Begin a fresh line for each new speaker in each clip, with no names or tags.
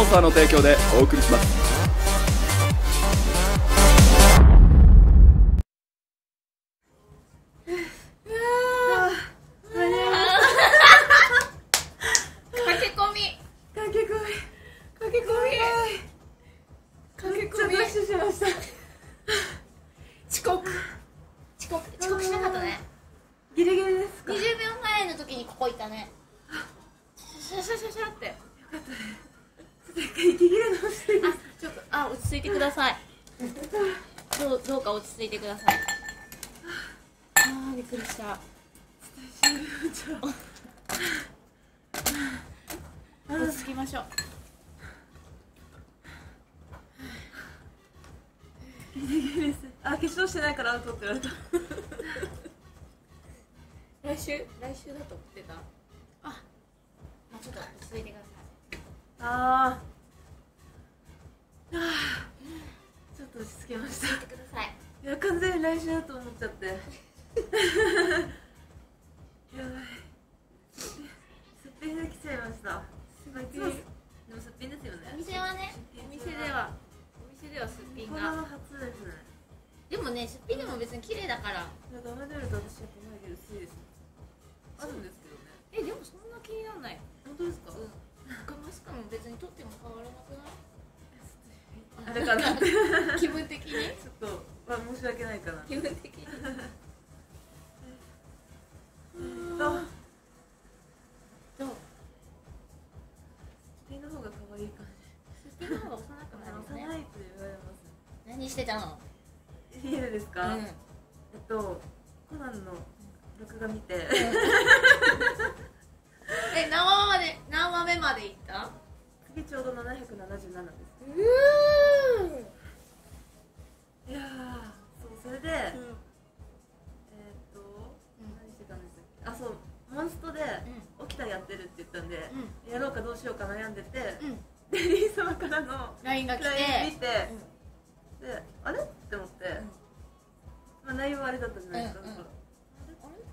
スポンサーの提供でお送りします。
し
て
ないからアウトって言われた。
来週来週だと思ってた？あ。まあちょっと落ち着いてくださ。
あー。あー。ちょっと落ち着きました。
い
や完全に来週だと思っちゃって もね
すっぴん
で
も別に綺麗だから。
なんかダメ出ると私やっぱ眉毛薄いです。ねあるんですけどね。
えでもそんな気にならない。
本当ですか、
うん。マスクも別に取っても変わらなくない？
あれかなって。
気分的に？
ちょっと、まあ、申し訳ないかな。
気分的に。
と
どう？
手の方が可愛い感
すっぴんの方が幼くなるよね。
じ幼いと言われます。
何してたの？
家でですか、
うん。
えっとコナンの録画見て。
え何話まで何話目まで行った？
次ちょうど777です。
う
いやーそうそれで、えーっと、何してたんでしたっけ？あそうモンストで起きたらやってるって言ったんで、やろうかどうしようか悩んでて、
うん。
でリー様からの
LINE が来て。
見て、だったじゃないですか、
うんうん。
なんか
あれ？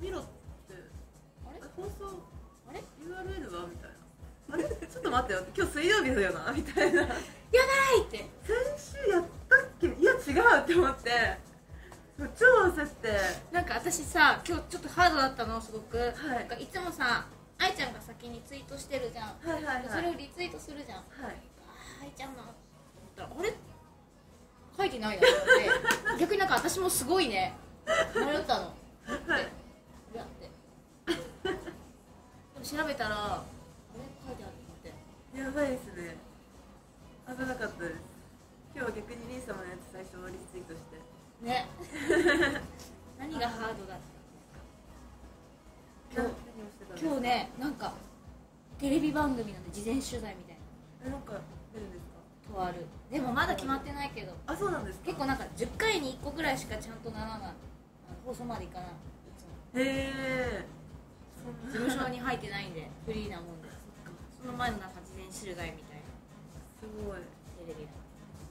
見ろって。
あれ？
放送？
あれ
？URL は？みたいな。あれちょっと待ってよ今日水曜日だよな？みたいな。
やばいって。
先週やったっけ？いや違うって思って。超焦って。
なんか私さ今日ちょっとハードだったの？すごく、
はい。
なんかいつもさ愛ちゃんが先にツイートしてるじゃん、
はいはいはい。
それをリツイートするじゃん。
はい。
愛ちゃんの書いてないなと思って逆になんか私もすごいね迷ったの。
はい。
やって。でも調べたらあれ？書いてあると思って。
やばいですね。危なかったです。今日は逆にリー様のやつ最初リツイートして。
ね。何がハードだった今日今日ねなんかテレビ番組なんで事前取材みたい
えなんか出るんですか
なとあるでもまだ決まってないけど。
あそうなんですか？
結構なんか10回に1個ぐらいしかちゃんとならない。放送までいかない。
へえ
事務所に入ってないんでフリーなもんで。その前のなんか事前取材みたいな。
すごい。
テレビ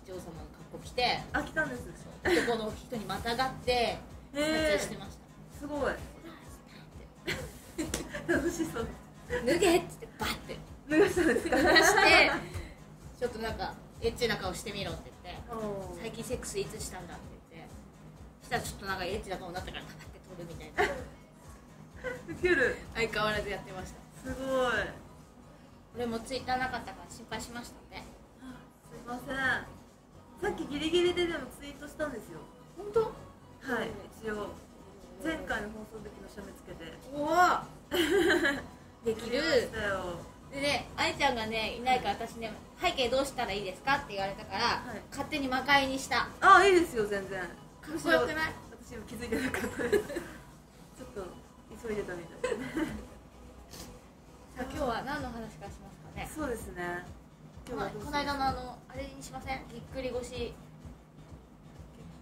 女王様の格好着て
あ来たんです
男の人にまたがって撮影してました。
すごい。楽しそう。
脱げっつってバッて。
脱がしたんですか？
脱がしてちょっとなんかエッチな顔してみろって言って最近セックスいつしたんだって言ってそしたらちょっとなんかエッチな顔になったからパカって撮るみたいな。
ウケる。
相変わらずやってました。
すごい。
俺もツイッターなかったから心配しましたね
すいません。さっきギリギリででもツイートしたんですよ。
本当？
はい。一応。前回の放送時の写メつけて。
うわ できる。
やりましたよ
でね愛ちゃんがねいないから私ね背景どうしたらいいですか？って言われたから、
い。
勝手に魔界にした。
あいいですよ全然。
かっこよくない？
私も気づいてなかったです。ちょっと急いでたみたい。ですね
さあ今日は何の話からしますかね？
そうですね。今日は
この間のあのあれにしません？ぎっくり腰。
ぎっく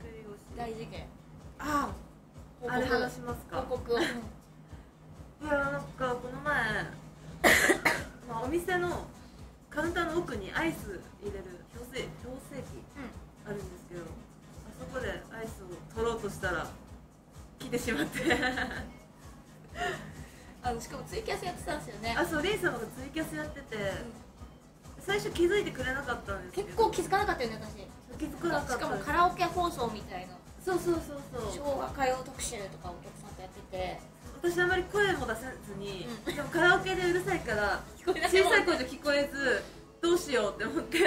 り腰。
大事件。
あ
報
あれ話しますか？
報告を、
いやなんかこの前まあお店のカウンターの奥にアイス入れる矯正矯正器あるんですけどあそこでアイスを取ろうとしたら来てしまって。
あのしかもツイキャスやってたんですよね。
あそうレイ様がツイキャスやってて、最初気づいてくれなかったんですけど。
結構気づかなかったよね私。
気づかなかった
しかもカラオケ放送みたいな
そうそうそうそう。
昭和歌謡特集とかお客さんとやってて。
私あまり声も出せずに、
うん。
でもカラオケでうるさいから
聞こえない
小さい声で聞こえずどうしようって思って。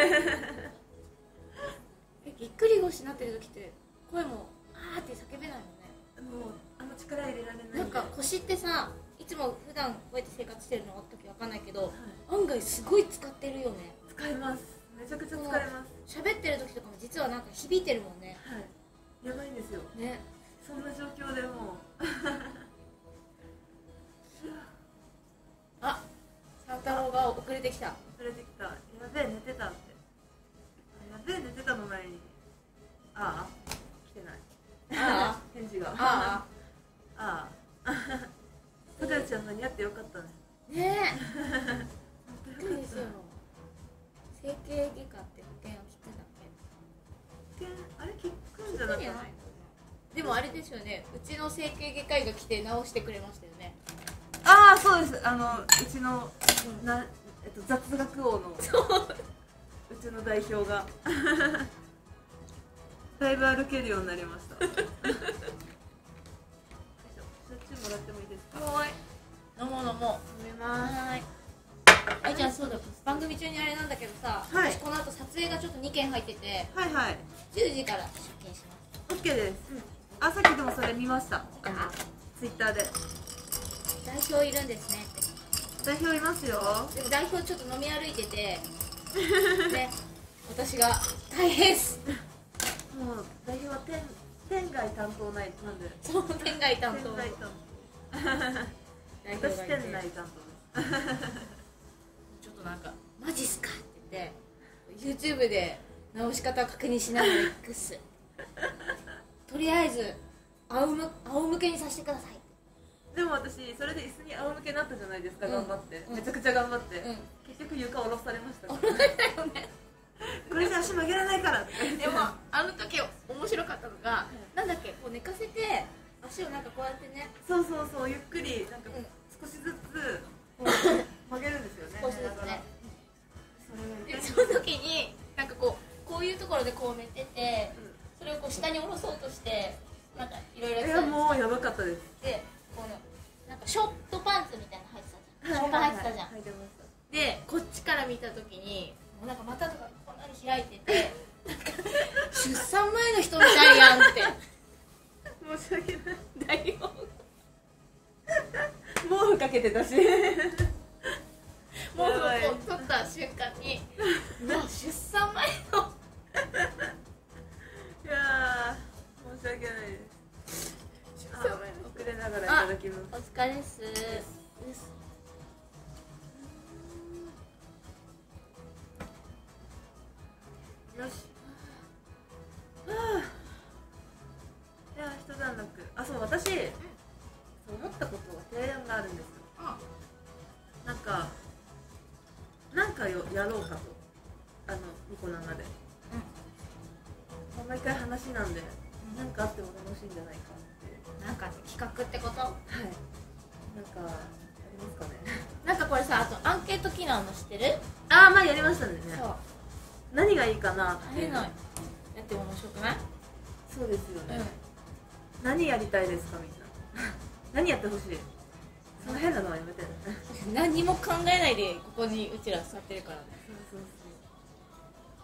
えぎっくり腰になってる時って声もあーって叫べないもんね。
もうあんま力入れられない。
なんか腰ってさいつも普段こうやって生活してるの時わかんないけど
はい。
案外すごい使ってるよね。
使います。めちゃくちゃ使います。
喋ってる時とかも実はなんか響いてるもんね。
はいやばいんですよ。
ね。
そんな状況でもう。
あ三太郎が遅れてきた。
連れてきた
うちの整形外科医が来て直してくれましたよね。
ああそうです。あのうちのな、えっと、雑学王のう。ちの代表が。だいぶ歩けるようになりました。よいしょ。焼酎もらってもいいですか？
はい。飲もう飲もう。
飲めます。
はい。あいちゃんそうだ。番組中にあれなんだけどさ、
はい。
私この後撮影がちょっと2件入ってて。
はいはい。
10時から出勤します
OK です、あさっきでもそれ見ました。ツイッターで。
代表いるんですねって。
代表いますよ。
でも代表ちょっと飲み歩いてて。ね。私が大変っす。
もう代表は店店外担当ないなんで。
その店外担当。の
店外担
代
当。私
表がいて。
店内担当。です
ちょっとなんか「マジっすか?」って言って YouTube で直し方確認しながら行くっす。とりあえず仰む仰向けにさせてください。
でも私それで椅子に仰向けになったじゃないですか、
うん。
頑張って、
うん。
めちゃくちゃ頑張って、
うん。
結局床下ろされました
だよね。
これじゃ足曲げられないからって。
でもあの時面白かったのがなんだっけこう寝かせて足をなんかこうやってね。
そうそうそうゆっくりなんか
うん。
少しずつこう曲げるんですよね
少しずつね。
それが
でその時になんかこうこういうところでこう寝ててそれをこう下に下ろそうとしてや
ばかったです。
でこのなんかショートパンツみたいなの履いてたじゃん。ショーパン履いてたじゃん。
履いてました。
でこっちから見た時にもうなんか股とかこんなに開いてて出産前の人みたいやんって。
申し訳ない。
代表
毛布かけてたし。
もう
やばい
こう取った瞬間にうわ出産前の。
いやー申し訳ないですながらいただきます
お疲れっす。
よし。はあいや一段落。あそう私そう思ったことは提案があるんですよ。なんかなんかよやろうかと。あのニコ生で、まあ毎回話なんでなんかあっても楽しいんじゃないかって
なんか企画ってこと？
はい。なんかありますかね？
なんかこれさあとアンケート機能の知ってる？
ああまあやりましたね。
そう。
何がいいかなっ
あ
て
いやっても面白くない？
そうですよね、
う
何やりたいですかみんな？何やってほしい？その変なのはやめて
何も考えないでここにうちら座ってるからね。
そうそ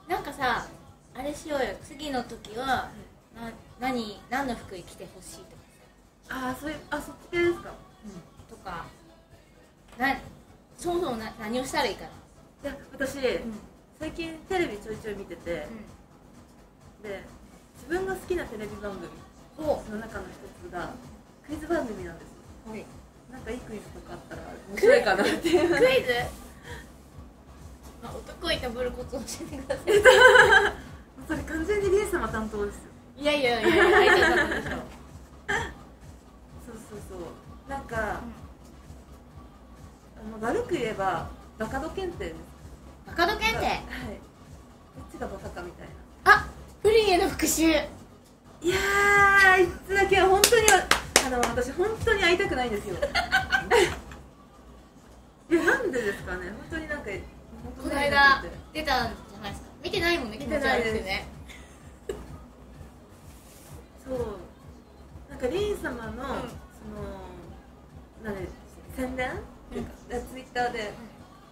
う
なんかさあれしようよ。次の時はな何何の服着てほしいとか
ああそういうあそっち系ですか？
さ、とかなそもそもな何をしたらいいかな、
いや私、最近テレビちょいちょい見てて、で自分が好きなテレビ番組の中の一つがクイズ番組なんです。よ
はい。
なんかいいクイズとかあったら面白いかなっていう。
クイズ？まあ、男いたぶるコツを教えてください。
それ完全にリエ様担当ですよ。
いやいやいやいやでしょ、
そうそう。なんか、あの悪く言えばバカ度検定です。
バカド検定？
はい。どっちがバカかみたいな。
あプリンへの復習
いやーいつだけは本当にはあの私本当に会いたくないんですよ。なんでですかね。本当になんか
この間出たんじゃないですか。見てないもんね気持ち悪くてね。
そう。なんかリン様の、そのなんで宣伝、っていうかツイッターで、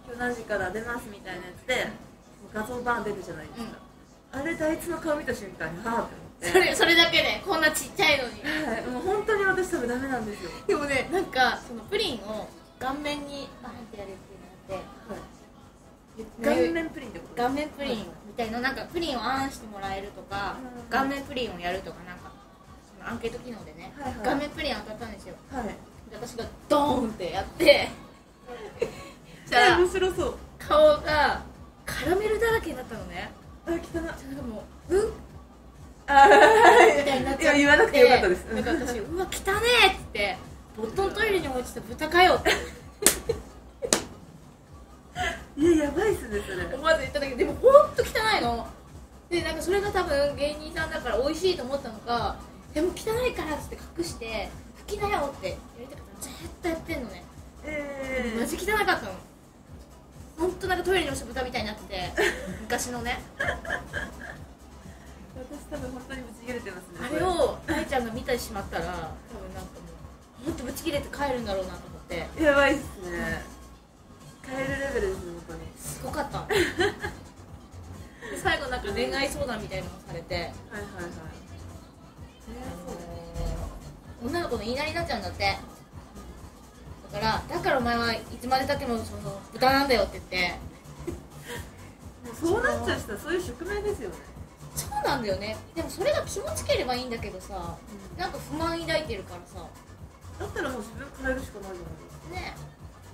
今日何時から出ますみたいなやつで、画像バーン出るじゃないですか、あれであいつの顔見た瞬間にはあって思って。
それそれだけでこんなちっちゃいのに。
はい。もう本当に私多分ダメなんですよ。
でもねなんかそのプリンを顔面にバーンってやるっていうのがあって
顔面プリンってこと？
顔面プリンみたいななんかプリンをあんしてもらえるとか、
うん。
顔面プリンをやるとかなんかそのアンケート機能でね、
はいはい。
顔面プリン当たったんですよ。
はい。
で私がドーンってやって じゃあ
面白そう。
顔がカラメルだらけになったのね。
あ汚い
じゃあなんかもううん？
あ
みたい
や言わなくてよかったです。
なんか私うわ汚ねえっつってボットントイレに落ちた豚かよって。
いややばいっすねそれ。
思わず言ったんだけどでもほんと汚いの。でなんかそれが多分芸人さんだから美味しいと思ったのかでも汚いからっつって隠して拭きなよってやりたかったの。ずっとやってんのね。
え
マジ汚かったの。本当なんかトイレに落ちた豚みたいになってて昔のね。
私多分本当にブチ切れてますね
あれを愛ちゃんが見てしまったら多分なんかもう本当ブチ切れて帰るんだろうなと思って。
やばいっすね。変えるレベルですね本当に。
すごかった。で最後なんか恋愛相談みたいなのをされて。
はいはいはい
女の子の言いなりになっちゃうんだって。だからだからお前はいつまでたってもその豚なんだよって言って。
そうなっちゃう人はそういう宿命ですよね。
そうなんだよね。でもそれが気持ちければいいんだけどさなんか不満抱いてるからさ。
だったらもう自分変えるしかないじゃないですか。
ね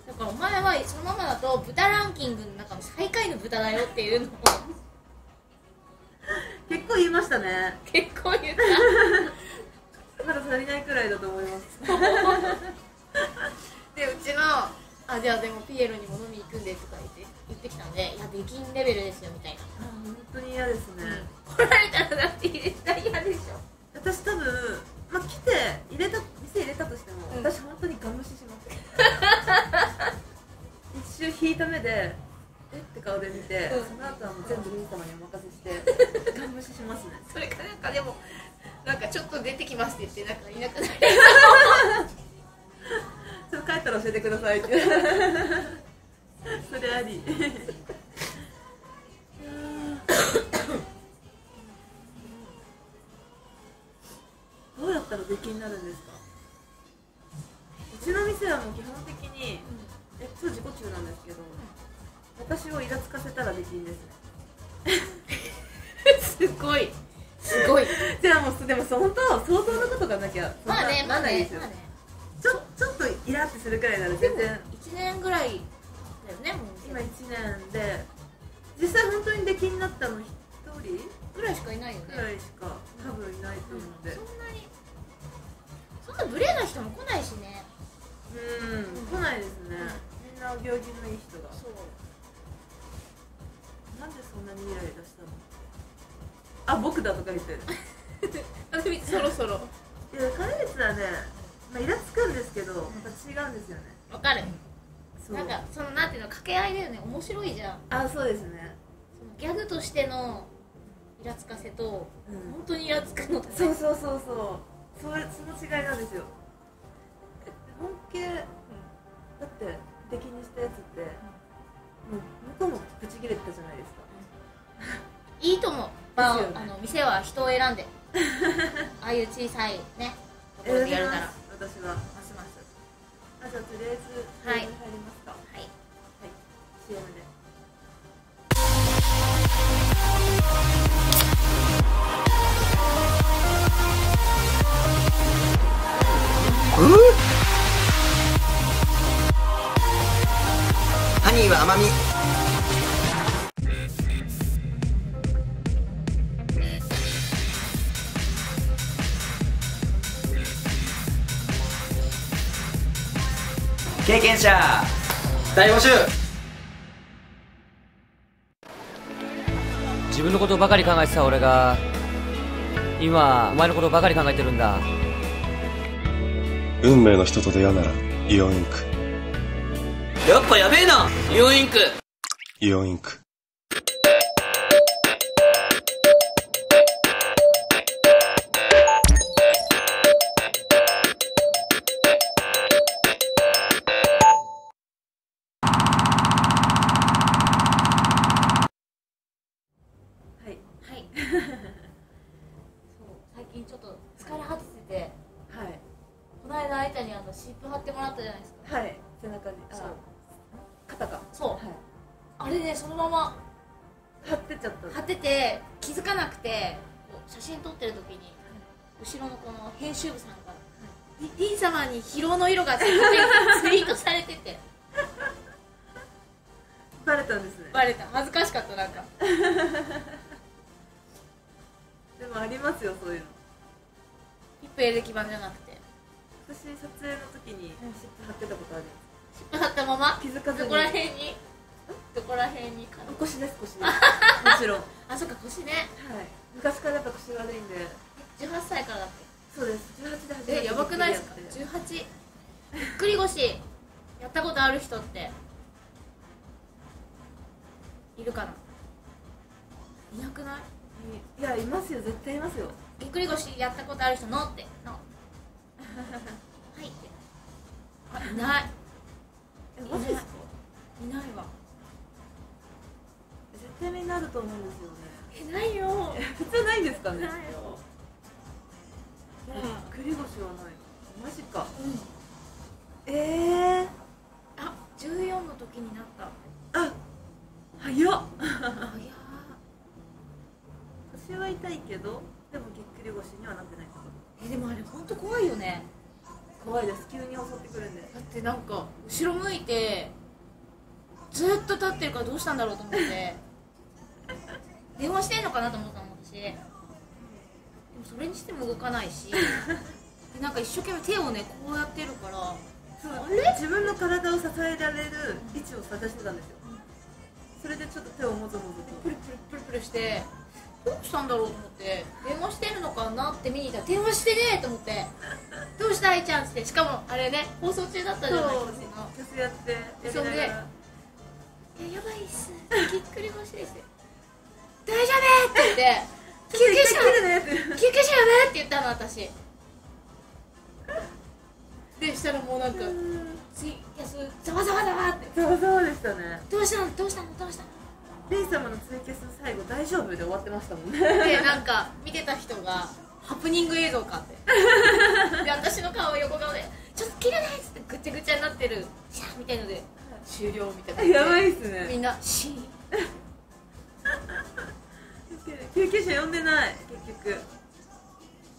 だからお前はそのままだと豚ランキングの中の最下位の豚だよっていうのを
結構言いましたね。
結構言った。
まだ足りないくらいだと思います。
でうちのあじゃあでもピエロにも飲み行くんでとか言って言ってきたんでいやできんレベルですよみたいな、
あ本当に嫌ですね、
来られたらだって絶対嫌でし
ら 全然
1年ぐらいだよねもう。
今1年で実際本当に出禁になったの1人
ぐらいしかいないよ
く
ね
らいしか多分いないと思うんで。
そんなにそんな無礼な人も来ないしね。
うん来ないですね。みんなお行儀のいい人が。
そう。
なんでそんなにイライラしたの？あ僕だとか言って
そろそろ。
いや金光はね、まあ、イラつくんですけどまた違うんですよね
わかる。なんかそのなんていうの掛け合いだよね。面白いじゃん。
あそうですね。
そのギャグとしてのイラつかせと、
うん。
本当にイラつくのとね。
そうそうそうそう。それその違いなんですよ。本気だって敵にしたやつってもう向こうもブチ切れてたじゃないですか。
いいと思う、まあ
ね。
あの店は人を選んで。ああいう小さいねところでやるなら。
私はあじゃあとりあえず
はい。
入りますかはい、
はい。
CM で
ハニーは甘み経験者。大募集。
自分のことばかり考えてた俺が今お前のことばかり考えてるんだ。
運命の人と出会うならイオンインク。
やっぱやべえなイオンインク。
イオンインク
ら辺にか
腰です腰です。もちろん。はい
あそっか腰ね。
昔からやっぱ腰悪いんで。
18歳からだっ
そうです。18で初
け
めて
えやばくないですか？
ぎっくりやって
18ぎっくり腰。やったことある人って。いるかな？いなくない？
いやいますよ。絶対いますよ。
ぎっくり腰やったことある人のって。の。はい。ってあいない。
えマジですか？
いないわ
絶対みんなあると思うんですよね。
えないよ。
普通ないんですかね。
ない。よ
くり腰はない。マジか。
うん。
ええ
あ14の時になった。
あ早っ。
あいや
腰は痛いけどでもぎっくり腰にはなってないってこ
えでもあれ本当怖いよね。
と怖いです。急に襲ってくるんで。
だってなんか後ろ向いてずっと立ってるからどうしたんだろうと思って電話してんのかなと思ったの私。でもそれにしても動かないし。でなんか一生懸命手をねこうやってるから。
そう
あれ？
自分の体を支えられる位置を探してたんですよ。それでちょっと手をもぞもぞと。
プルプルプルプルして。どうしたんだろうと思って。電話してるのかなって見に行ったら電話してねえと思って。どうした愛ちゃんってしかもあれね放送中だったじゃない？
そう
ですか
キャスやってやりな
そんで
がら
いややばいっす。ぎっくり腰です大丈夫って言って 救急車救急車やべって言ったの私。でしたらもうなんかツイキャスざわざわざわって。
ざわざわでしたね。
どうしたの？どうしたの？どうしたの？
レイ様のツイキャス最後大丈夫で終わってましたもんね。
でなんか 見てた人がハプニング映像かって。で私の顔横顔で「ちょっと切れない」っつってぐちゃぐちゃになってるシャーみたいので終了みたいな。
やばいっす
み
ね
んなシーン
救急車呼んでない結局。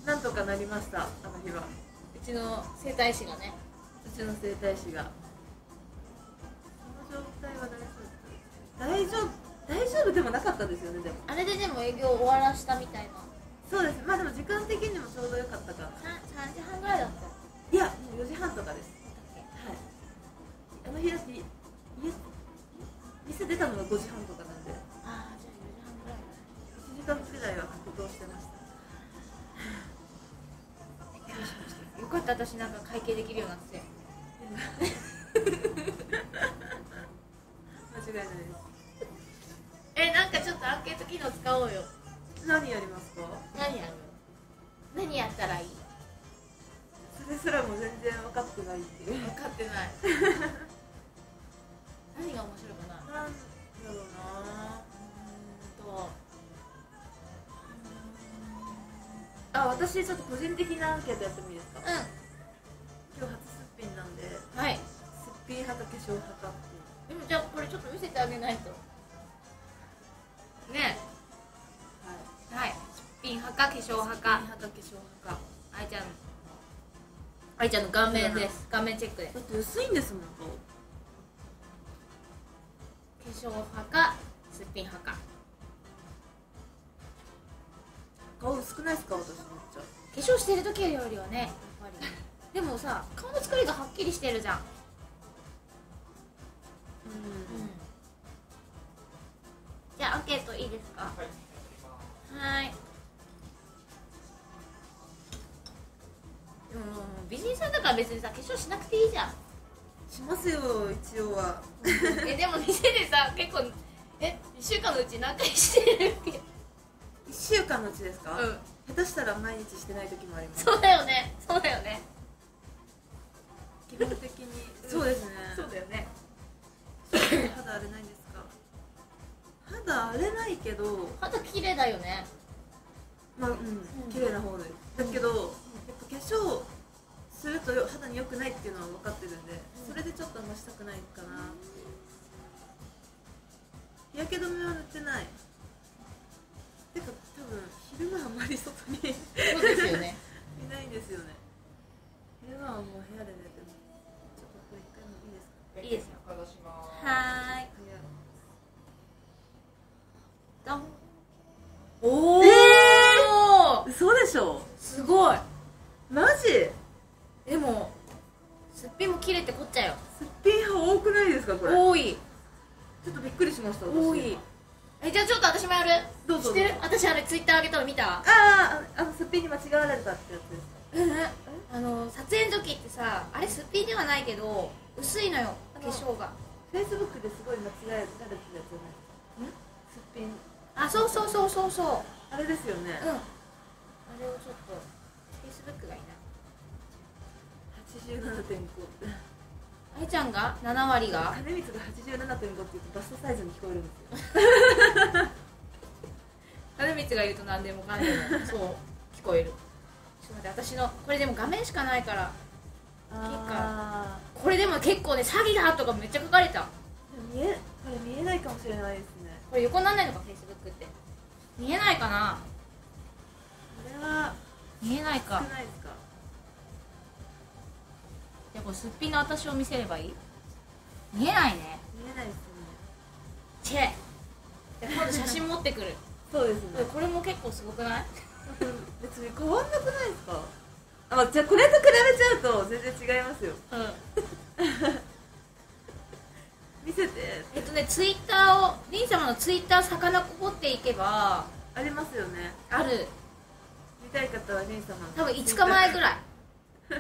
なんとかなりましたあの日は。
うちの整体師がね。
うちの整体師が。その状態は大丈夫。大丈夫大丈夫でもなかったですよねでも。
あれででも営業終わらしたみたいな。
そうです。まあでも時間的にもちょうどよかったか。ら
3, 3時半ぐらいだった。よ
いやもう4時半とかです。はい。あの日だって家店出たのが5時半とかなん1時いは格闘してました。
よかった私なんか会計できるようになって。
間違いないです。
えなんかちょっとアンケート機能使おうよ。
何やりますか？
何やる？何やったらいい？
それすらも全然分かってないっていう。
分かってない。何が面白いかな
なんだろうなあ私ちょっと個人的なアンケートやってもいいですか？
う
今日初すっぴんなんで。すっ
んはい
ぴん派か化粧派かって
でもじゃあこれちょっと見せてあげないと。ね
はい。
はい。すっぴん派か化粧派
すっぴん
か
派か化粧派か。
愛ちゃん。愛ちゃんの顔面です。顔面チェックで。す
だって薄いんですもん
化粧派かすっぴん派か
顔顔薄くないですか私めっちゃ。
化粧してる時よりはねやっぱり。でもさ顔の作りがはっきりしてるじゃん、
うん。
じゃあアンケートいいですか？はーい。でも美人さんだから別にさ化粧しなくていいじゃん。
しますよ一応は。
えでも店でさ結構え1週間のうち何回してるっけ？
1週間のうちですか、
うん。
下手したら毎日してない時もあります。
そうだよね。そうだよね。
基本的に。そうですね。
そうだよね。
肌荒れないんですか？肌荒れないけど
肌綺麗だよね。
まあうん。綺麗な方で。すだけど、やっぱ化粧すると肌に良くないっていうのは分かってるんで、それでちょっとあんましたくないかな。日焼け止めは塗ってないてか多分昼間あんまり外にい
そうですよね。
ないんですよね。昼間はもう部屋で寝てますちょっとこれ一回もいいですか？
いいですよ。はーい。おお、あげたの見た
あああのすっぴんに間違われたってやつですか？
う んあの撮影の時ってさあれすっぴんではないけど薄いのよ化粧が。
フェイスブックですごい間違えられてたやつじゃない？ですっぴん。
あそうそうそうそうそう。
あれですよね、
うん。あれをちょっとフェイスブックがいい。な
87.5って
あいちゃんが？7割が？
金光が87.5って言うとバストサイズに聞こえるんですよ
金光がいると何でもかんでも。そう。聞こえる。ちょっと待って私のこれでも画面しかないから。
あ
これでも結構ね詐欺だとかめっちゃ書かれた。
ー見えこれ見えないかもしれないですね。
これ横になんないのかフェイスブックって。見えないかな。
これは
見えないか。
少ないですか？
じゃあこれすっぴんの私を見せればいい？見えないね。
見えないですね。
チェ。じゃあ今度写真持ってくる
そうですね。
これも結構すごくない？
別に変わんなくないですか？あ、まあ、じゃあこれと比べちゃうと全然違いますよ。
うん。
見せて。
えっとねツイッターをリン様のツイッター遡っていけば
ありますよね。
ある。
見たい方はレン様の
多分5日前ぐらい。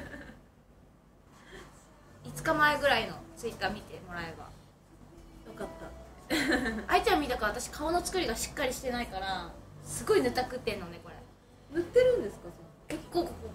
5日前ぐらいのツイッター見てもらえば。
よかった
愛ちゃん見たから私顔の作りがしっかりしてないからすごいぬたくってんのねこれ。
塗ってるんですか
結構ここ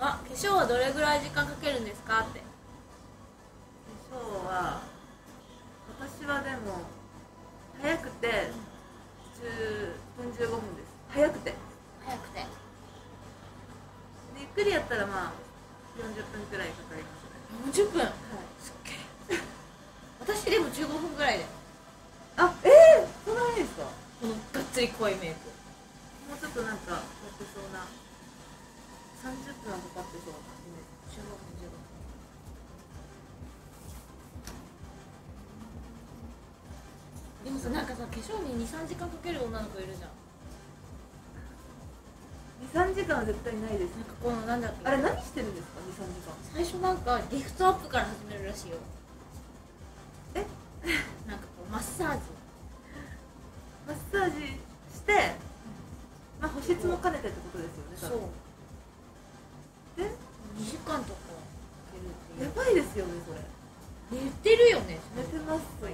あ
化粧はどれぐらい時間かけるんですかって。
今日は私はでも早くて10分15分です。早くて。で
早くて。
ゆっくりやったらまあ40分くらいかかりますね。
40分？
はい。
すっげえ。私でも15分ぐらいで。
あええー、そんなにですか？
このがっつり濃いメイク。
もうちょっとなんかやってそうな30分はかかってそうなイメージ
15分15分でもさなんかさ化粧に23時間かける女の子いるじゃん。
23時間は絶対ないです
なんかこのなんだっけ
あれ何してるんですか？23時間。
最初なんかリフトアップから始めるらしいよ。
え？
なんかこうマッサージ。
マッサージして、まあ、保湿も兼ねてってことですよね
そう2時間とか
やばいですよねそれ。
言ってるよね
寝てます今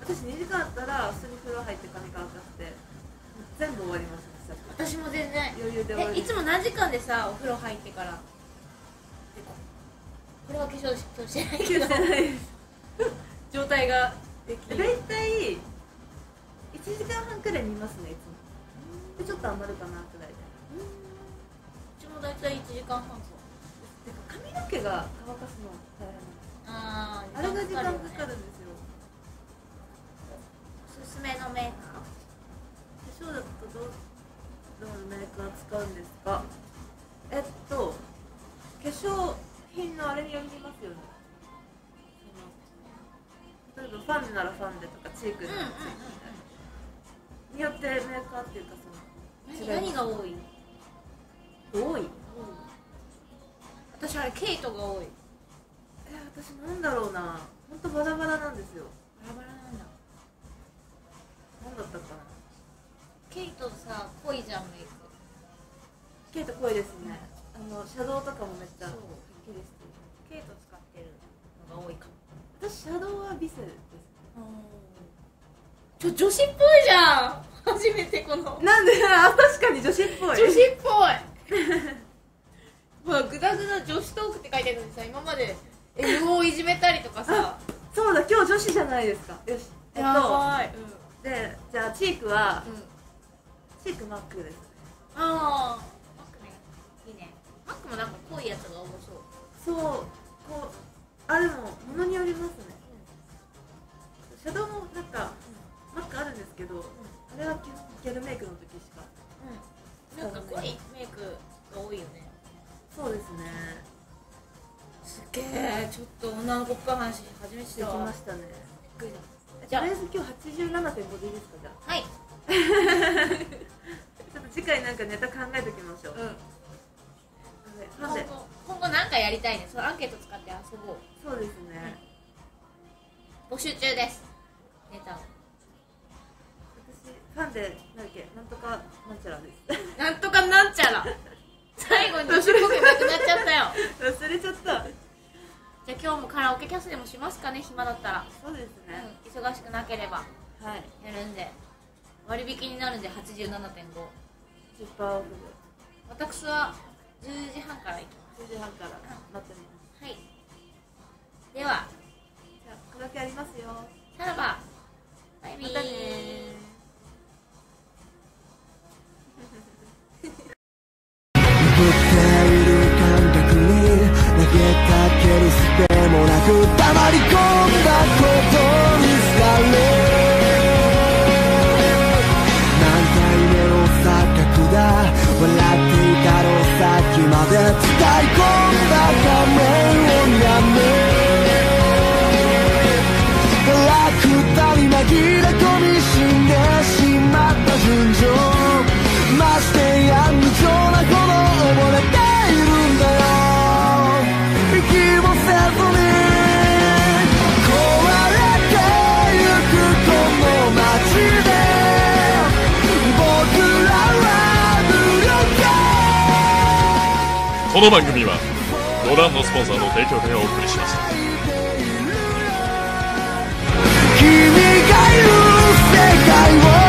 私2時間あったら普通に風呂入って髪乾かして全部終わりました
私も全然。
余裕で終わり
えいつも何時間でさお風呂入ってから？でここれは化粧してないけど。
してないです。
状態ができ
大
る
体1時間半くらい見ますねいつも。でちょっと余るかなくらいで。
うちも大体1時間半
の毛が乾かすの大変
あ
あれが時間かか
る
んですよ
おすすめのメーカ
化粧だとどうどのメーカー使うんですかえっと化粧品のあれによりますよね例えばファンデならファンデとかチークならチークみたいなによってメーカーっていうかその
ー何何が多い
多い
私あれケイトが多い。
え私なんだろうな。本当バラバラなんですよ。
バラバラなんだ。
何だったかな。
ケイトさ濃いじゃんメイク。
ケイト濃いですね。あのシャドウとかもめっちゃ
そう。ケイト使ってるのが多いかも。
私シャドウはビセです。
ちょ女子っぽいじゃん。初めてこの。
なんであ確かに女子っぽい。
女子っぽい まあグダグダ女子トークって書いてるのにさ今まで M をいじめたりとかさ。
そうだ今日女子じゃないですか。よしえっ
や
と。
ばい、
でじゃあチークは
うん。うん、
チークマックです。
ああマックね。いいね。マックもなんか濃いやつが多そう
そうね。
びっくりだ。
じ
じゃ
とりあえず今日87.5でいいですかじゃあ。
はい。
ちょっと次回なんかネタ考えと10%オフ
私は10時半から行きま
で10時半から待ってます
すはい。では。
じゃあカラオケありますよ。
さらば。バイビー。
ま
この
番組はご覧のスポンサーの提供でお送りしました君がいる世界を